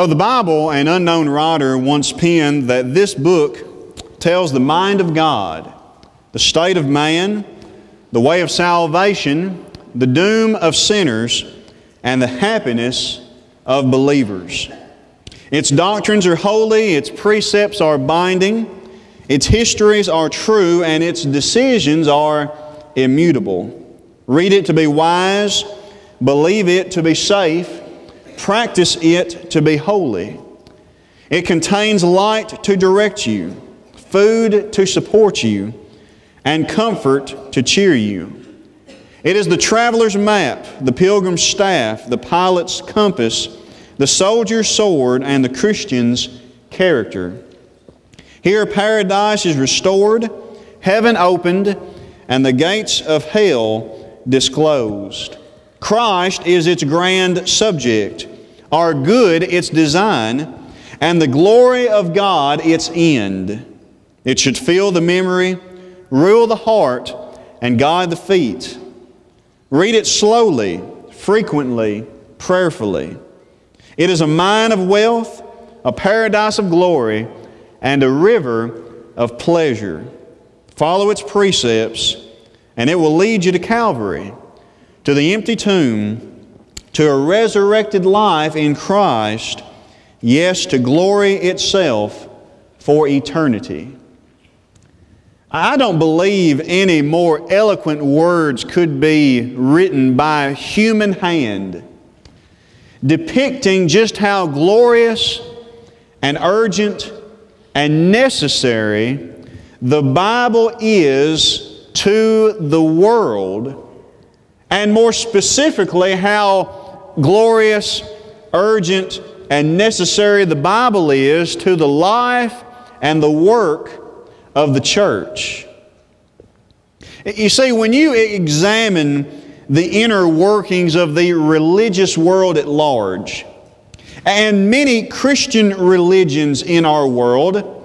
Oh, the Bible, an unknown writer once penned that this book tells the mind of God, the state of man, the way of salvation, the doom of sinners, and the happiness of believers. Its doctrines are holy, its precepts are binding, its histories are true, and its decisions are immutable. Read it to be wise, believe it to be safe, practice it to be holy. It contains light to direct you, food to support you, and comfort to cheer you. It is the traveler's map, the pilgrim's staff, the pilot's compass, the soldier's sword, and the Christian's character. Here paradise is restored, heaven opened, and the gates of hell disclosed. Christ is its grand subject, our good its design, and the glory of God its end. It should fill the memory, rule the heart, and guide the feet. Read it slowly, frequently, prayerfully. It is a mine of wealth, a paradise of glory, and a river of pleasure. Follow its precepts, and it will lead you to Calvary, to the empty tomb, to a resurrected life in Christ, yes, to glory itself for eternity. I don't believe any more eloquent words could be written by human hand depicting just how glorious and urgent and necessary the Bible is to the world, and more specifically, how glorious, urgent, and necessary the Bible is to the life and the work of the church. You see, when you examine the inner workings of the religious world at large. And many Christian religions in our world,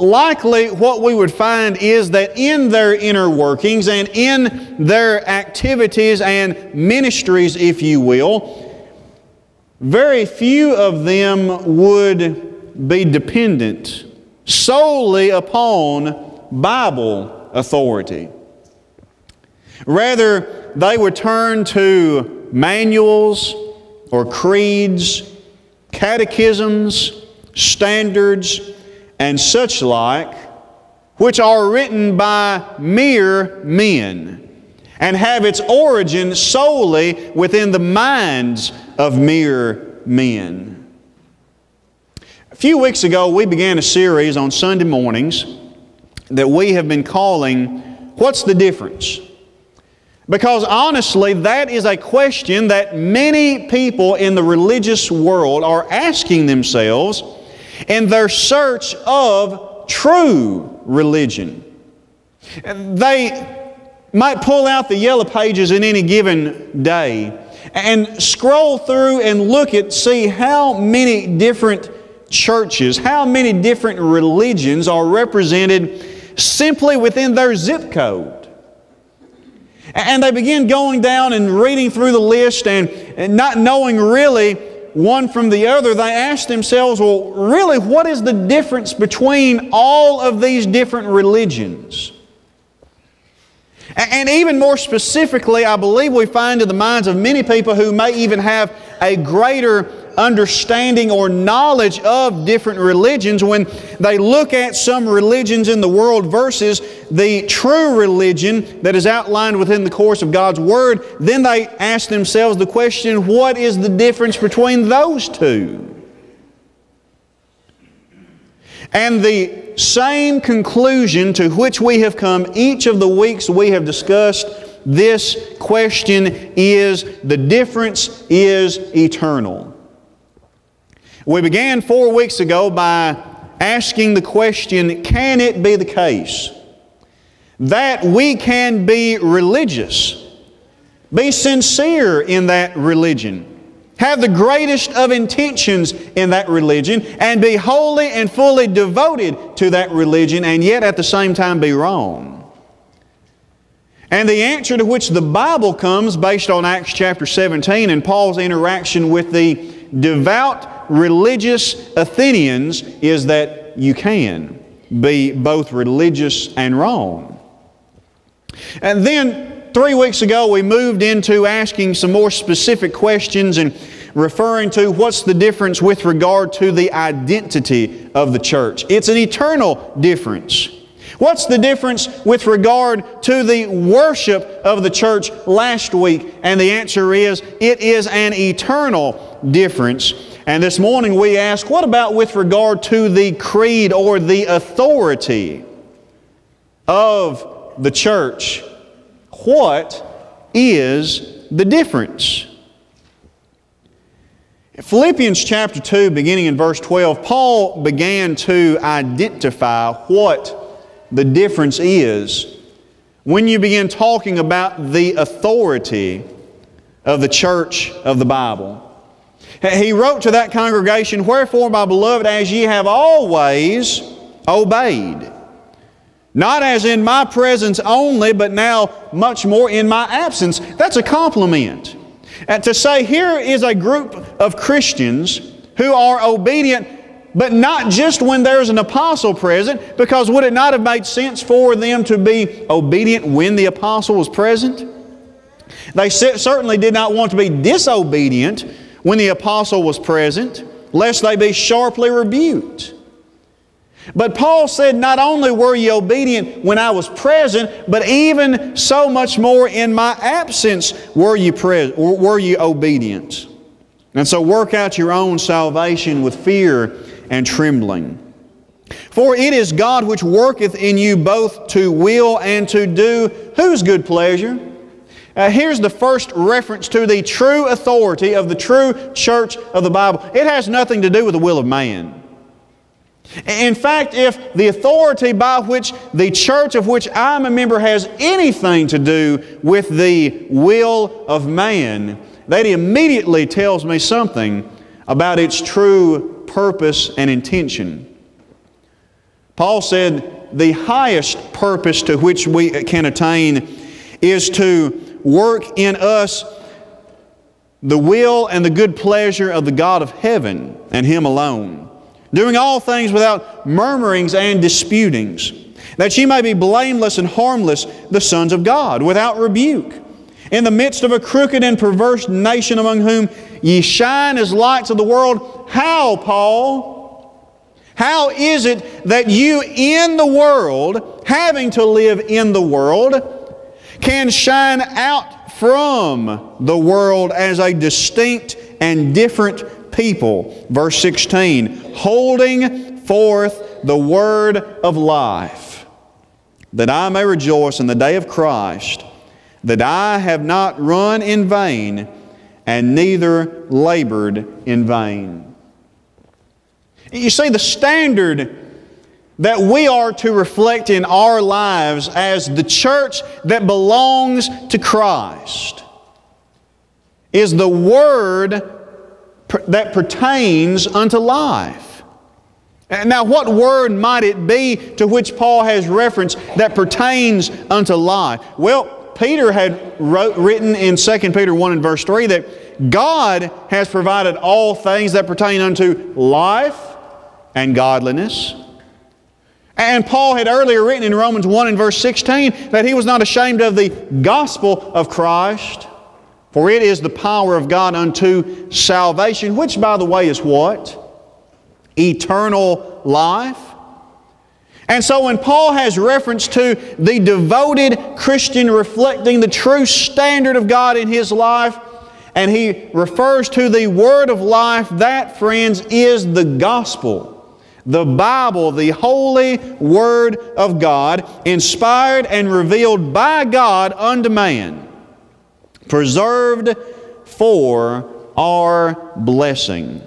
likely what we would find is that in their inner workings and in their activities and ministries, if you will, very few of them would be dependent solely upon Bible authority. Rather, they would turn to manuals or creeds, catechisms, standards, and such like, which are written by mere men and have its origin solely within the minds of mere men. A few weeks ago, we began a series on Sunday mornings that we have been calling What's the Difference? Because honestly, that is a question that many people in the religious world are asking themselves in their search of true religion. They might pull out the yellow pages in any given day and scroll through and look at, see how many different churches, how many different religions are represented simply within their zip code. And they begin going down and reading through the list and, and not knowing really one from the other, they ask themselves, well, really, what is the difference between all of these different religions? And even more specifically, I believe we find in the minds of many people who may even have a greater understanding or knowledge of different religions when they look at some religions in the world versus the true religion that is outlined within the course of God's Word, then they ask themselves the question what is the difference between those two? And the same conclusion to which we have come each of the weeks we have discussed this question is the difference is eternal. We began four weeks ago by asking the question can it be the case that we can be religious, be sincere in that religion, have the greatest of intentions in that religion, and be wholly and fully devoted to that religion, and yet at the same time be wrong? And the answer to which the Bible comes based on Acts chapter 17 and Paul's interaction with the devout religious Athenians is that you can be both religious and wrong. And then three weeks ago, we moved into asking some more specific questions and referring to what's the difference with regard to the identity of the church. It's an eternal difference. What's the difference with regard to the worship of the church last week? And the answer is it is an eternal difference. And this morning we ask, what about with regard to the creed or the authority of the church? What is the difference? Philippians chapter 2, beginning in verse 12, Paul began to identify what the difference is when you begin talking about the authority of the church of the Bible. He wrote to that congregation, Wherefore, my beloved, as ye have always obeyed, not as in my presence only, but now much more in my absence. That's a compliment. And to say here is a group of Christians who are obedient but not just when there's an apostle present, because would it not have made sense for them to be obedient when the apostle was present? They certainly did not want to be disobedient when the apostle was present, lest they be sharply rebuked. But Paul said, Not only were ye obedient when I was present, but even so much more in my absence were ye, pre- were ye obedient. And so work out your own salvation with fear and trembling. For it is God which worketh in you both to will and to do whose good pleasure? Uh, here's the first reference to the true authority of the true church of the Bible. It has nothing to do with the will of man. In fact, if the authority by which the church of which I'm a member has anything to do with the will of man, that immediately tells me something about its true purpose and intention. Paul said the highest purpose to which we can attain is to work in us the will and the good pleasure of the God of heaven and Him alone, doing all things without murmurings and disputings, that ye may be blameless and harmless, the sons of God, without rebuke, in the midst of a crooked and perverse nation among whom ye shine as lights of the world how, Paul? How is it that you in the world, having to live in the world, can shine out from the world as a distinct and different people? Verse 16, holding forth the word of life, that I may rejoice in the day of Christ, that I have not run in vain and neither labored in vain. You see, the standard that we are to reflect in our lives as the church that belongs to Christ is the word that pertains unto life. Now, what word might it be to which Paul has reference that pertains unto life? Well, Peter had wrote, written in 2 Peter 1 and verse 3 that God has provided all things that pertain unto life and godliness. And Paul had earlier written in Romans 1 and verse 16 that he was not ashamed of the gospel of Christ, for it is the power of God unto salvation, which, by the way, is what? Eternal life. And so when Paul has reference to the devoted Christian reflecting the true standard of God in his life, and he refers to the word of life, that, friends, is the gospel the Bible, the holy Word of God, inspired and revealed by God unto man, preserved for our blessing.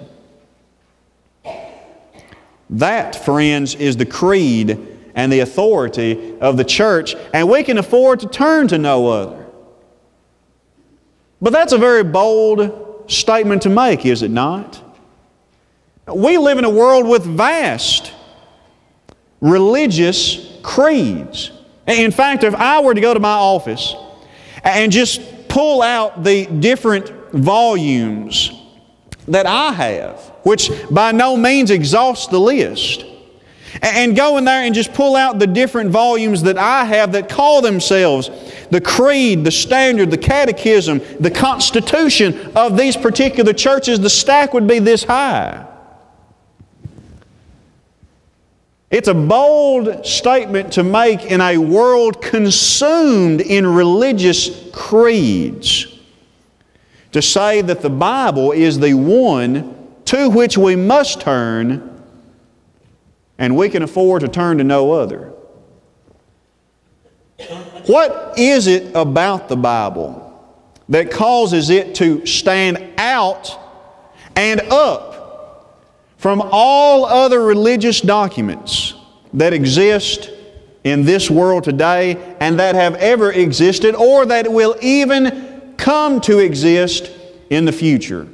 That, friends, is the creed and the authority of the church, and we can afford to turn to no other. But that's a very bold statement to make, is it not? We live in a world with vast religious creeds. In fact, if I were to go to my office and just pull out the different volumes that I have, which by no means exhausts the list, and go in there and just pull out the different volumes that I have that call themselves the creed, the standard, the catechism, the constitution of these particular churches, the stack would be this high. It's a bold statement to make in a world consumed in religious creeds to say that the Bible is the one to which we must turn and we can afford to turn to no other. What is it about the Bible that causes it to stand out and up from all other religious documents that exist in this world today and that have ever existed or that will even come to exist in the future?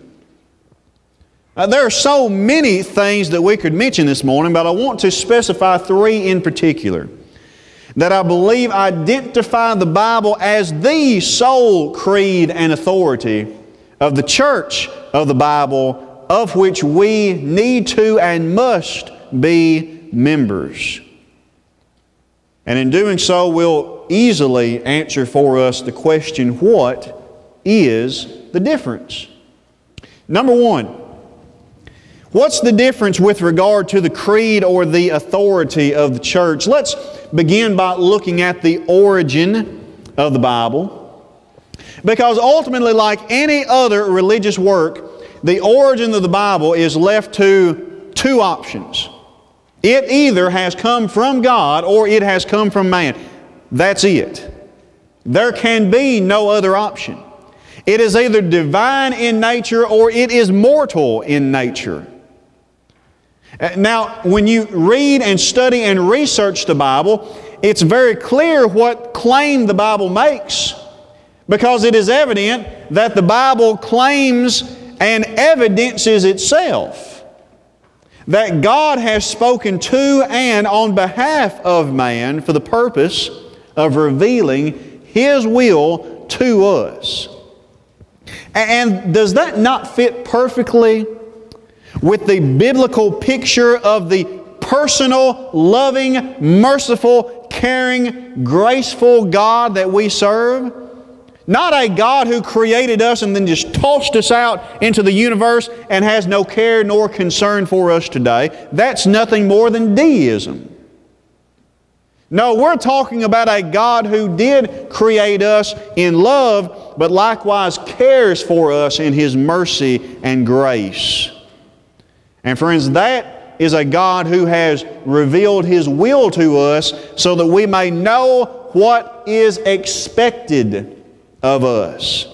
Uh, there are so many things that we could mention this morning, but I want to specify three in particular that I believe identify the Bible as the sole creed and authority of the church of the Bible, of which we need to and must be members. And in doing so, we'll easily answer for us the question what is the difference? Number one, what's the difference with regard to the creed or the authority of the church? Let's begin by looking at the origin of the Bible. Because ultimately, like any other religious work, the origin of the Bible is left to two options. It either has come from God or it has come from man. That's it. There can be no other option. It is either divine in nature or it is mortal in nature. Uh, now, when you read and study and research the Bible, it's very clear what claim the Bible makes because it is evident that the Bible claims and evidences itself that God has spoken to and on behalf of man for the purpose of revealing His will to us. And does that not fit perfectly with the biblical picture of the personal, loving, merciful, caring, graceful God that we serve? Not a God who created us and then just tossed us out into the universe and has no care nor concern for us today. That's nothing more than deism. No, we're talking about a God who did create us in love, but likewise cares for us in His mercy and grace. And friends, that is a God who has revealed His will to us so that we may know what is expected of us.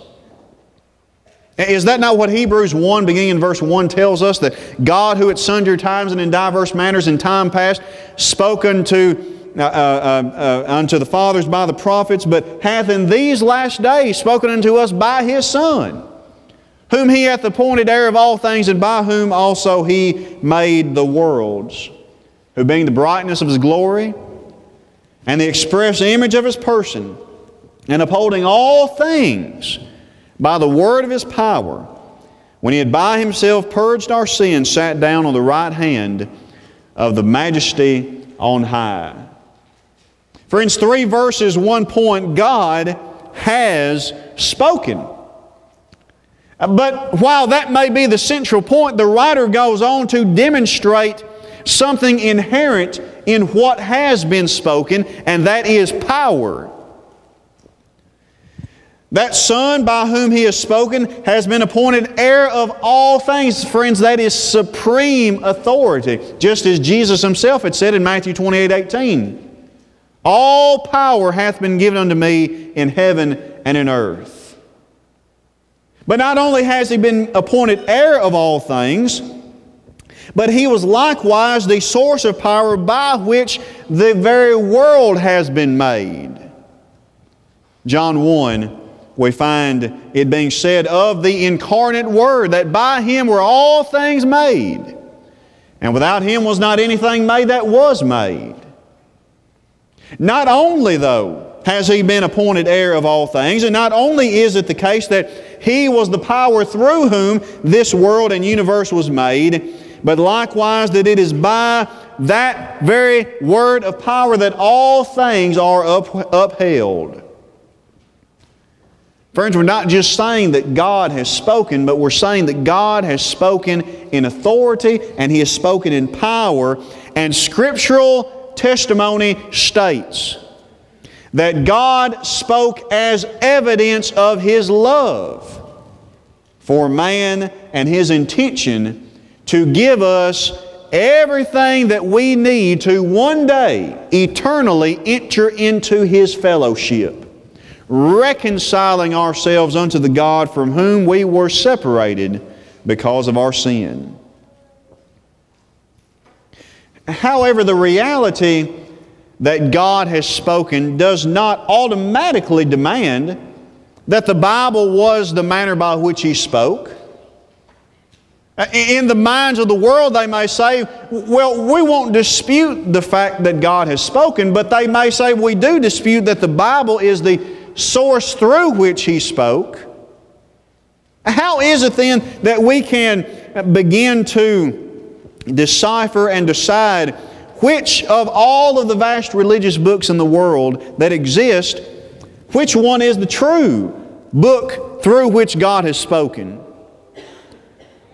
Is that not what Hebrews 1, beginning in verse 1, tells us? That God, who at sundry times and in diverse manners in time past spoke unto, uh, uh, uh, unto the fathers by the prophets, but hath in these last days spoken unto us by His Son whom he hath appointed heir of all things, and by whom also he made the worlds, who being the brightness of his glory, and the express image of his person, and upholding all things by the word of his power, when he had by himself purged our sins, sat down on the right hand of the majesty on high. Friends, three verses, one point, God has spoken. But while that may be the central point, the writer goes on to demonstrate something inherent in what has been spoken, and that is power. That Son by whom He has spoken has been appointed heir of all things. Friends, that is supreme authority, just as Jesus Himself had said in Matthew 28 18. All power hath been given unto me in heaven and in earth. But not only has he been appointed heir of all things, but he was likewise the source of power by which the very world has been made. John 1, we find it being said of the incarnate Word that by him were all things made, and without him was not anything made that was made. Not only, though, has he been appointed heir of all things. And not only is it the case that he was the power through whom this world and universe was made, but likewise that it is by that very word of power that all things are up, upheld. Friends, we're not just saying that God has spoken, but we're saying that God has spoken in authority and He has spoken in power. And scriptural testimony states that God spoke as evidence of His love for man and His intention to give us everything that we need to one day eternally enter into His fellowship, reconciling ourselves unto the God from whom we were separated because of our sin. However, the reality that God has spoken does not automatically demand that the Bible was the manner by which He spoke. In the minds of the world, they may say, well, we won't dispute the fact that God has spoken, but they may say, we do dispute that the Bible is the source through which He spoke. How is it then that we can begin to decipher and decide which of all of the vast religious books in the world that exist, which one is the true book through which God has spoken?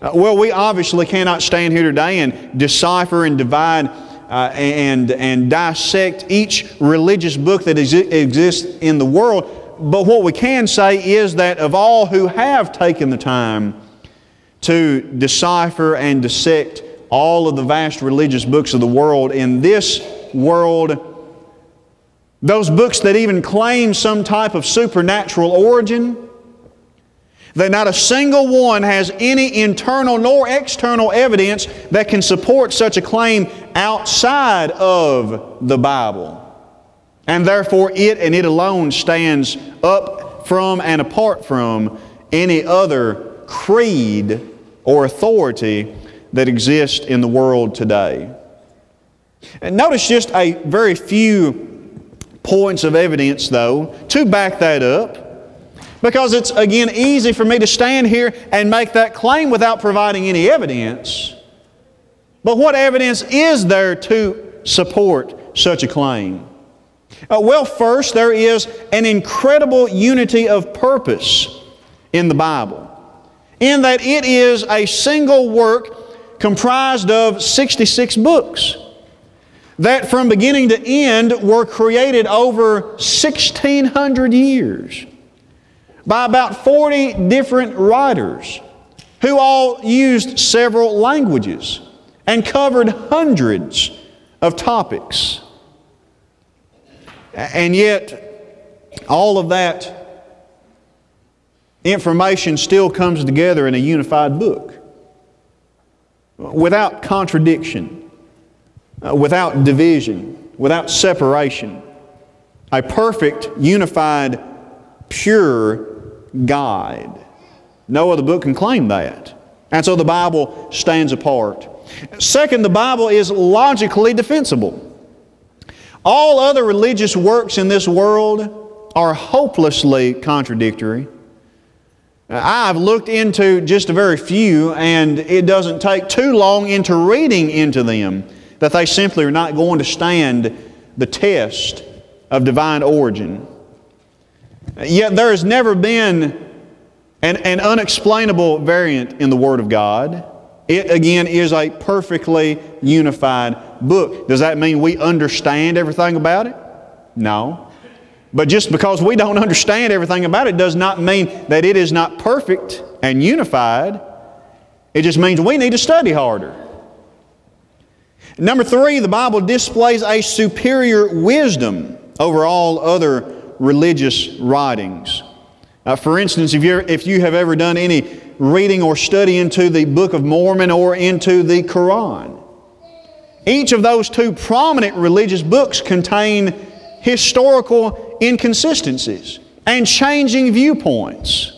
Uh, well, we obviously cannot stand here today and decipher and divide uh, and, and dissect each religious book that exi- exists in the world. But what we can say is that of all who have taken the time to decipher and dissect all of the vast religious books of the world, in this world, those books that even claim some type of supernatural origin, that not a single one has any internal nor external evidence that can support such a claim outside of the Bible. And therefore, it and it alone stands up from and apart from any other creed or authority that exists in the world today. And notice just a very few points of evidence, though, to back that up. Because it's, again, easy for me to stand here and make that claim without providing any evidence. But what evidence is there to support such a claim? Uh, well, first, there is an incredible unity of purpose in the Bible, in that it is a single work comprised of 66 books that from beginning to end were created over 1600 years by about 40 different writers who all used several languages and covered hundreds of topics. And yet, all of that information still comes together in a unified book without contradiction, uh, without division, without separation. A perfect, unified, pure guide. No other book can claim that. And so the Bible stands apart. Second, the Bible is logically defensible. All other religious works in this world are hopelessly contradictory. I've looked into just a very few, and it doesn't take too long into reading into them that they simply are not going to stand the test of divine origin. Yet there has never been an, an unexplainable variant in the Word of God. It, again, is a perfectly unified book. Does that mean we understand everything about it? No. But just because we don't understand everything about it does not mean that it is not perfect and unified. It just means we need to study harder. Number three, the Bible displays a superior wisdom over all other religious writings. Uh, for instance, if, you if you have ever done any reading or study into the Book of Mormon or into the Quran, each of those two prominent religious books contain historical inconsistencies and changing viewpoints.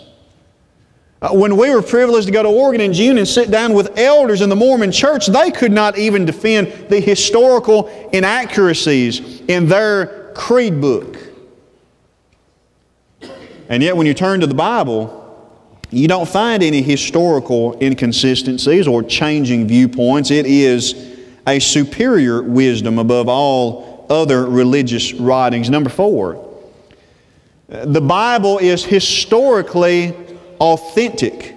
Uh, when we were privileged to go to Oregon in June and sit down with elders in the Mormon church, they could not even defend the historical inaccuracies in their creed book. And yet, when you turn to the Bible, you don't find any historical inconsistencies or changing viewpoints. It is a superior wisdom above all other religious writings. Number four, the Bible is historically authentic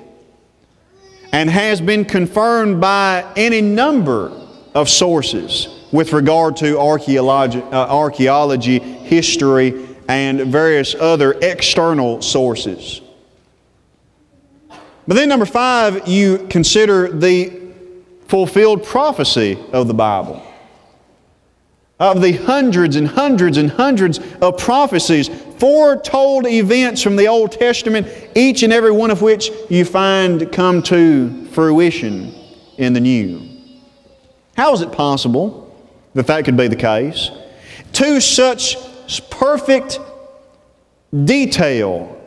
and has been confirmed by any number of sources with regard to archaeology, uh, archaeology history, and various other external sources. But then, number five, you consider the fulfilled prophecy of the Bible. Of the hundreds and hundreds and hundreds of prophecies, foretold events from the Old Testament, each and every one of which you find come to fruition in the New. How is it possible that that could be the case? To such perfect detail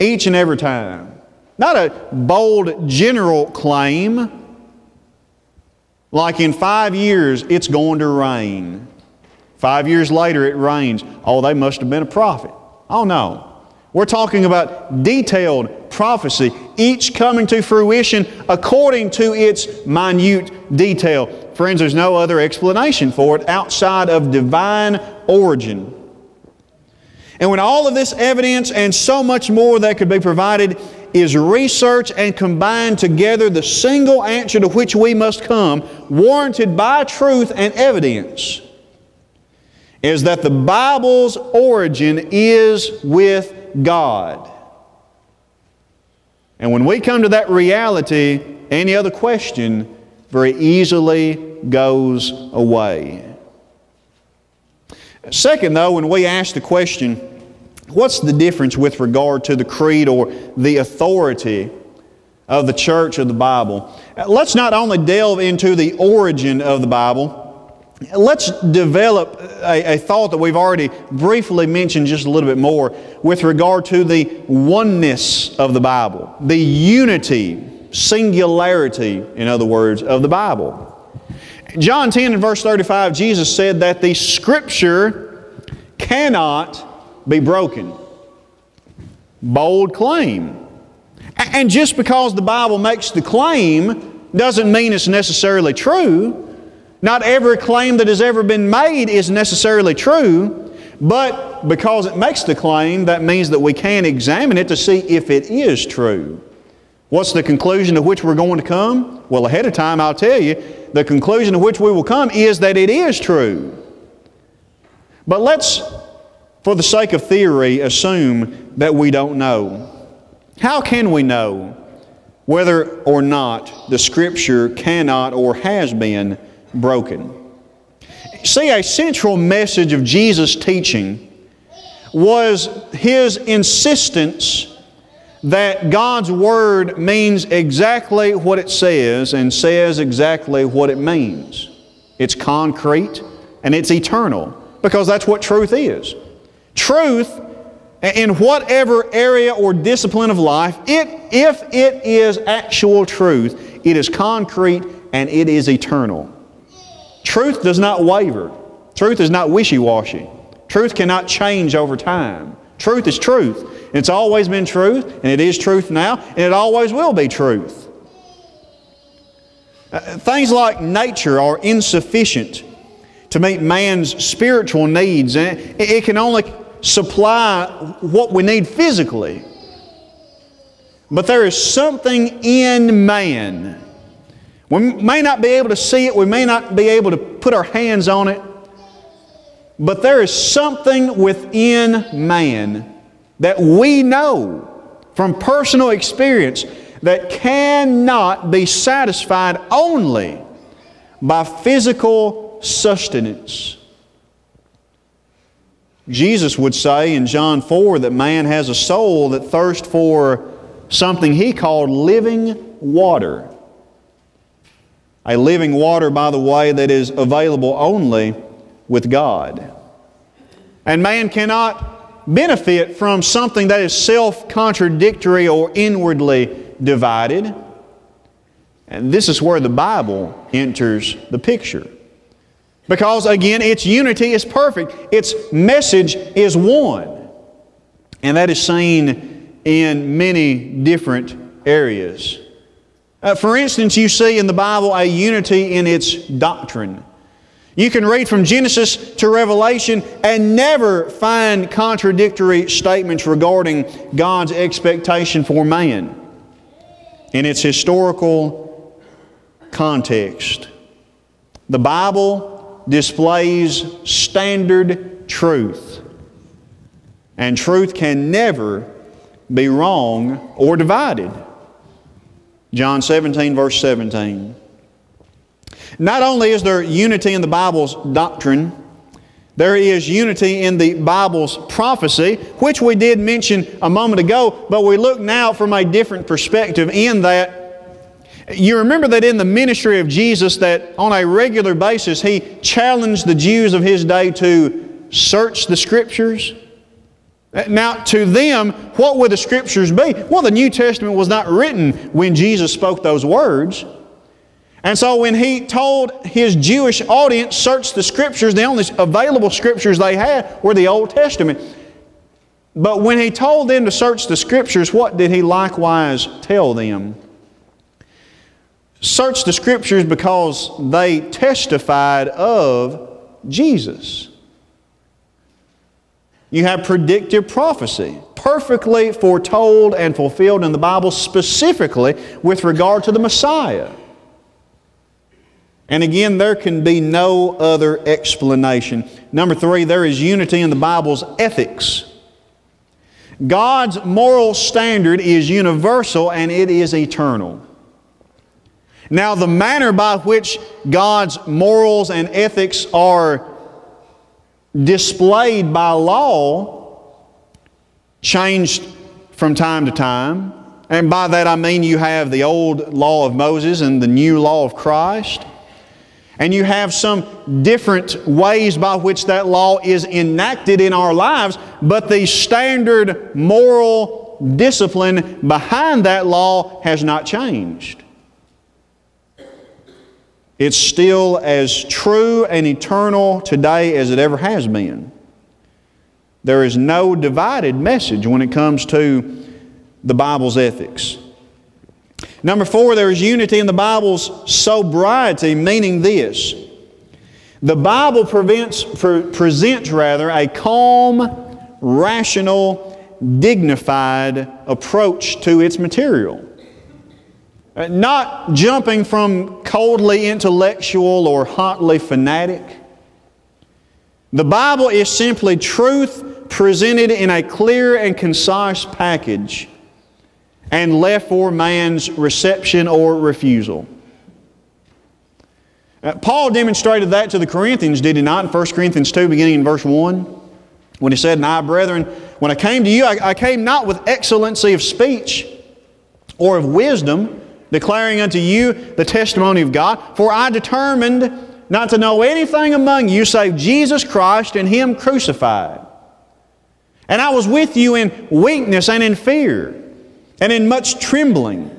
each and every time. Not a bold general claim like in five years it's going to rain. Five years later it rains. Oh, they must have been a prophet. Oh, no. We're talking about detailed prophecy, each coming to fruition according to its minute detail. Friends, there's no other explanation for it outside of divine origin. And when all of this evidence and so much more that could be provided is researched and combined together, the single answer to which we must come, warranted by truth and evidence, is that the Bible's origin is with God. And when we come to that reality, any other question very easily goes away. Second, though, when we ask the question, what's the difference with regard to the creed or the authority of the church of the Bible? Let's not only delve into the origin of the Bible, let's develop a, a, thought that we've already briefly mentioned just a little bit more with regard to the oneness of the Bible, the unity, singularity, in other words, of the Bible. John 10 and verse 35, Jesus said that the Scripture cannot be broken. Bold claim. And just because the Bible makes the claim doesn't mean it's necessarily true. Not every claim that has ever been made is necessarily true, but because it makes the claim, that means that we can examine it to see if it is true. What's the conclusion to which we're going to come? Well, ahead of time, I'll tell you, the conclusion to which we will come is that it is true. But let's, for the sake of theory, assume that we don't know. How can we know whether or not the Scripture cannot or has been broken? See, a central message of Jesus' teaching was His insistence that God's Word means exactly what it says and says exactly what it means. It's concrete and it's eternal because that's what truth is. Truth, in whatever area or discipline of life, it, if it is actual truth, it is concrete and it is eternal. Truth does not waver. Truth is not wishy-washy. Truth cannot change over time. Truth is truth. It's always been truth, and it is truth now, and it always will be truth. Uh, things like nature are insufficient to meet man's spiritual needs, and it, it can only supply what we need physically. But there is something in man. We may not be able to see it, we may not be able to put our hands on it, but there is something within man that we know from personal experience that cannot be satisfied only by physical sustenance. Jesus would say in John 4 that man has a soul that thirsts for something he called living water. A living water, by the way, that is available only with God. And man cannot benefit from something that is self contradictory or inwardly divided. And this is where the Bible enters the picture. Because again, its unity is perfect, its message is one. And that is seen in many different areas. Uh, for instance, you see in the Bible a unity in its doctrine. You can read from Genesis to Revelation and never find contradictory statements regarding God's expectation for man in its historical context. The Bible displays standard truth, and truth can never be wrong or divided. John 17, verse 17. Not only is there unity in the Bible's doctrine, there is unity in the Bible's prophecy, which we did mention a moment ago, but we look now from a different perspective in that you remember that in the ministry of Jesus that on a regular basis he challenged the Jews of his day to search the scriptures. Now, to them, what would the scriptures be? Well, the New Testament was not written when Jesus spoke those words. And so when he told his Jewish audience, search the scriptures, the only available scriptures they had were the Old Testament. But when he told them to search the scriptures, what did he likewise tell them? Search the scriptures because they testified of Jesus. You have predictive prophecy, perfectly foretold and fulfilled in the Bible, specifically with regard to the Messiah. And again, there can be no other explanation. Number three, there is unity in the Bible's ethics. God's moral standard is universal and it is eternal. Now, the manner by which God's morals and ethics are displayed by law changed from time to time. And by that I mean you have the old law of Moses and the new law of Christ. And you have some different ways by which that law is enacted in our lives, but the standard moral discipline behind that law has not changed. It's still as true and eternal today as it ever has been. There is no divided message when it comes to the Bible's ethics. Number four, there is unity in the Bible's sobriety, meaning this. The Bible prevents, pre- presents rather a calm, rational, dignified approach to its material. Uh, not jumping from coldly intellectual or hotly fanatic. The Bible is simply truth presented in a clear and concise package and left for man's reception or refusal. Uh, Paul demonstrated that to the Corinthians, did he not, in 1 Corinthians 2, beginning in verse 1? When he said, And I, brethren, when I came to you, I, I came not with excellency of speech or of wisdom, declaring unto you the testimony of God, for I determined not to know anything among you save Jesus Christ and Him crucified. And I was with you in weakness and in fear and in much trembling.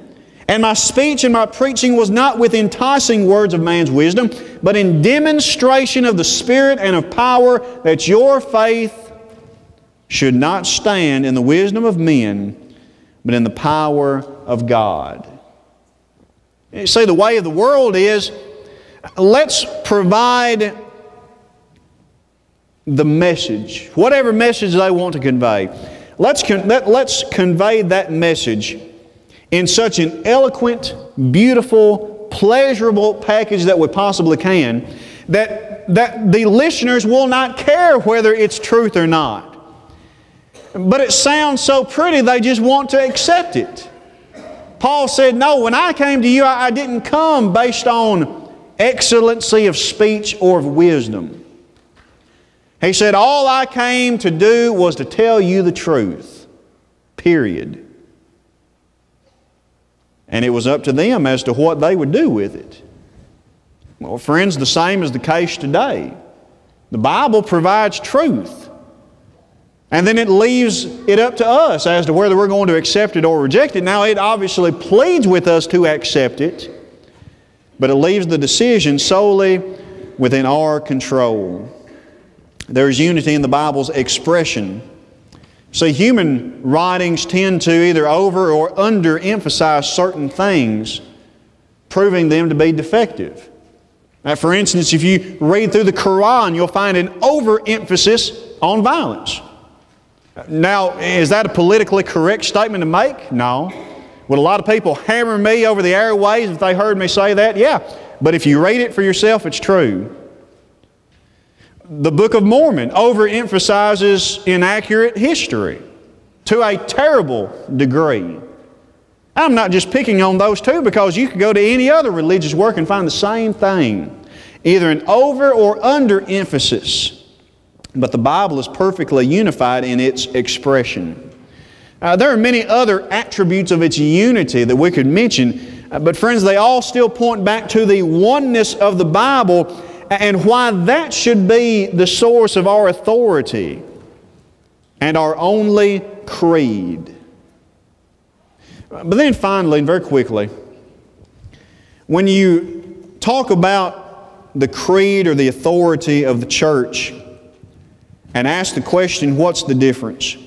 And my speech and my preaching was not with enticing words of man's wisdom, but in demonstration of the Spirit and of power, that your faith should not stand in the wisdom of men, but in the power of God. You see, the way of the world is let's provide the message, whatever message they want to convey. Let's, con- let, let's convey that message in such an eloquent, beautiful, pleasurable package that we possibly can that, that the listeners will not care whether it's truth or not. But it sounds so pretty, they just want to accept it. Paul said, No, when I came to you, I, I didn't come based on excellency of speech or of wisdom. He said, All I came to do was to tell you the truth. Period. And it was up to them as to what they would do with it. Well, friends, the same is the case today. The Bible provides truth. And then it leaves it up to us as to whether we're going to accept it or reject it. Now, it obviously pleads with us to accept it, but it leaves the decision solely within our control. There is unity in the Bible's expression. See, human writings tend to either over or underemphasize certain things, proving them to be defective. Now, for instance, if you read through the Quran, you'll find an overemphasis on violence. Now, is that a politically correct statement to make? No. Would a lot of people hammer me over the airways if they heard me say that? Yeah. But if you read it for yourself, it's true. The Book of Mormon overemphasizes inaccurate history to a terrible degree. I'm not just picking on those two because you could go to any other religious work and find the same thing. Either an over or under emphasis. But the Bible is perfectly unified in its expression. Uh, there are many other attributes of its unity that we could mention, uh, but friends, they all still point back to the oneness of the Bible and why that should be the source of our authority and our only creed. But then finally, and very quickly, when you talk about the creed or the authority of the church and ask the question, what's the difference?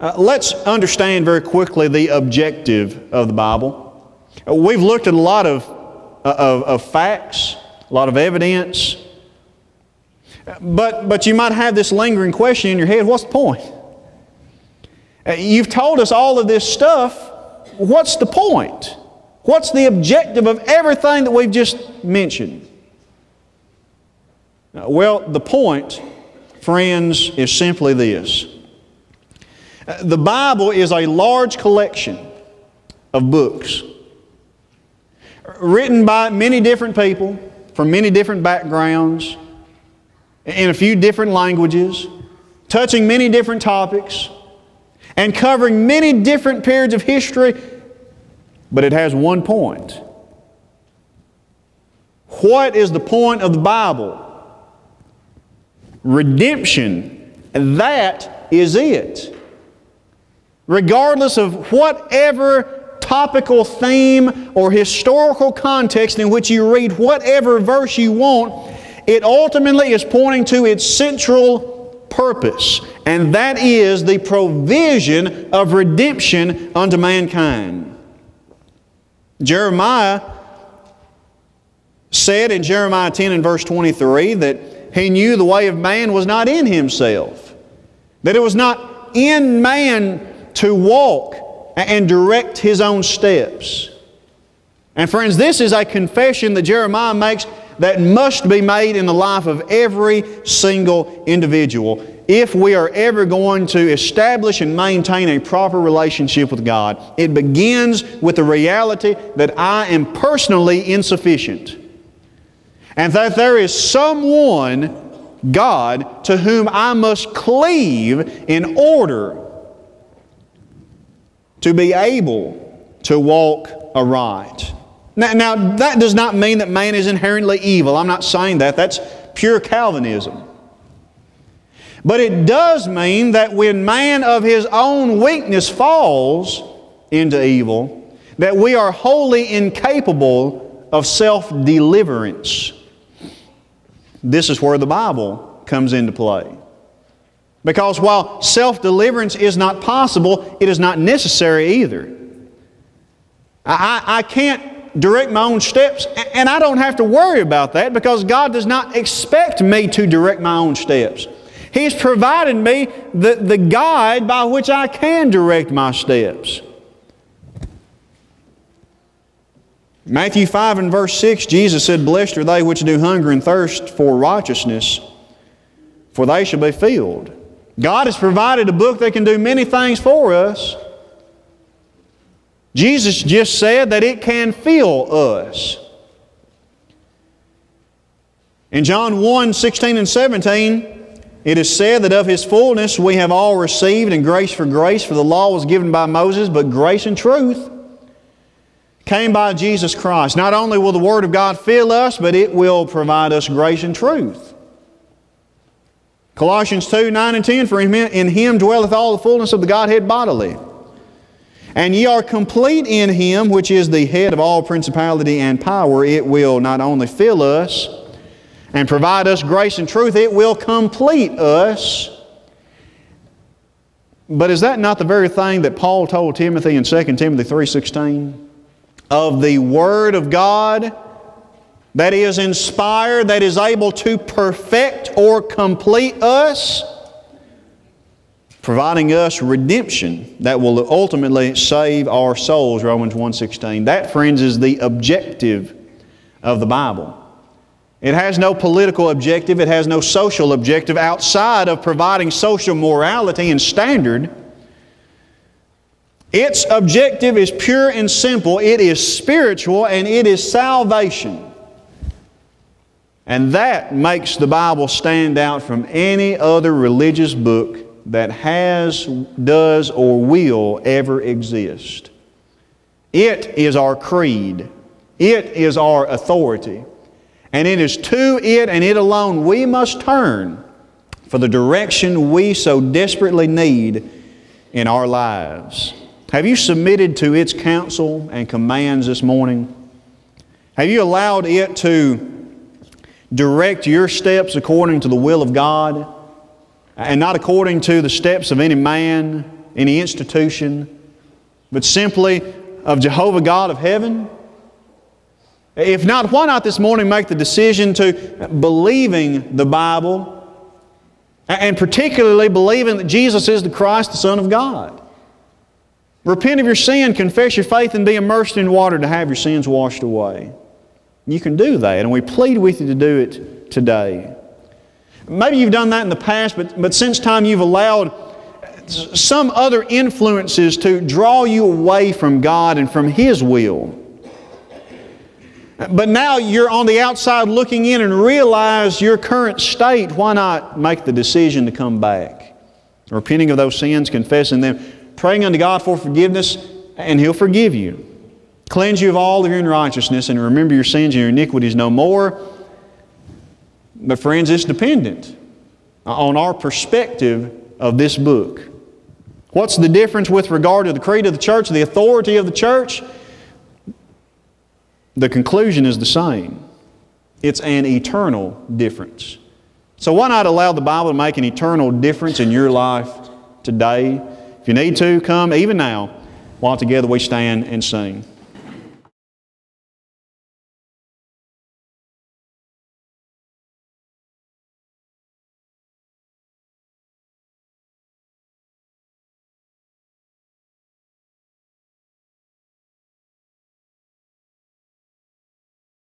Uh, let's understand very quickly the objective of the Bible. We've looked at a lot of, of, of facts a lot of evidence. But, but you might have this lingering question in your head what's the point? Uh, you've told us all of this stuff. What's the point? What's the objective of everything that we've just mentioned? Uh, well, the point, friends, is simply this uh, the Bible is a large collection of books written by many different people from many different backgrounds, in a few different languages, touching many different topics, and covering many different periods of history, but it has one point. What is the point of the Bible? Redemption. That is it. Regardless of whatever topical theme or historical context in which you read whatever verse you want, it ultimately is pointing to its central purpose, and that is the provision of redemption unto mankind. Jeremiah said in Jeremiah 10 and verse 23 that he knew the way of man was not in himself, that it was not in man to walk and direct his own steps. And friends, this is a confession that Jeremiah makes that must be made in the life of every single individual if we are ever going to establish and maintain a proper relationship with God. It begins with the reality that I am personally insufficient and that there is someone, God, to whom I must cleave in order to be able to walk aright. Now, now, that does not mean that man is inherently evil. I'm not saying that. That's pure Calvinism. But it does mean that when man of his own weakness falls into evil, that we are wholly incapable of self deliverance. This is where the Bible comes into play. Because while self deliverance is not possible, it is not necessary either. I, I can't direct my own steps, and I don't have to worry about that because God does not expect me to direct my own steps. He's provided me the, the guide by which I can direct my steps. Matthew 5 and verse 6, Jesus said, Blessed are they which do hunger and thirst for righteousness, for they shall be filled. God has provided a book that can do many things for us. Jesus just said that it can fill us. In John 1 16 and 17, it is said that of His fullness we have all received, and grace for grace, for the law was given by Moses, but grace and truth came by Jesus Christ. Not only will the Word of God fill us, but it will provide us grace and truth. Colossians 2 9 and 10 For in him dwelleth all the fullness of the Godhead bodily. And ye are complete in him, which is the head of all principality and power. It will not only fill us and provide us grace and truth, it will complete us. But is that not the very thing that Paul told Timothy in 2 Timothy 3:16? Of the word of God that is inspired, that is able to perfect or complete us, providing us redemption that will ultimately save our souls, Romans 1:16. That, friends, is the objective of the Bible. It has no political objective, it has no social objective outside of providing social morality and standard. Its objective is pure and simple. It is spiritual and it is salvation. And that makes the Bible stand out from any other religious book that has, does, or will ever exist. It is our creed. It is our authority. And it is to it and it alone we must turn for the direction we so desperately need in our lives. Have you submitted to its counsel and commands this morning? Have you allowed it to direct your steps according to the will of God and not according to the steps of any man, any institution, but simply of Jehovah God of heaven? If not, why not this morning make the decision to believing the Bible and particularly believing that Jesus is the Christ, the Son of God? Repent of your sin, confess your faith, and be immersed in water to have your sins washed away. You can do that, and we plead with you to do it today. Maybe you've done that in the past, but, but since time you've allowed some other influences to draw you away from God and from His will. But now you're on the outside looking in and realize your current state. Why not make the decision to come back? Repenting of those sins, confessing them, praying unto God for forgiveness, and He'll forgive you. Cleanse you of all of your unrighteousness, and remember your sins and your iniquities no more. But, friends, it's dependent on our perspective of this book. What's the difference with regard to the creed of the church, the authority of the church? the conclusion is the same. It's an eternal difference. So why not allow the Bible to make an eternal difference in your life today? If you need to, come even now while together we stand and sing.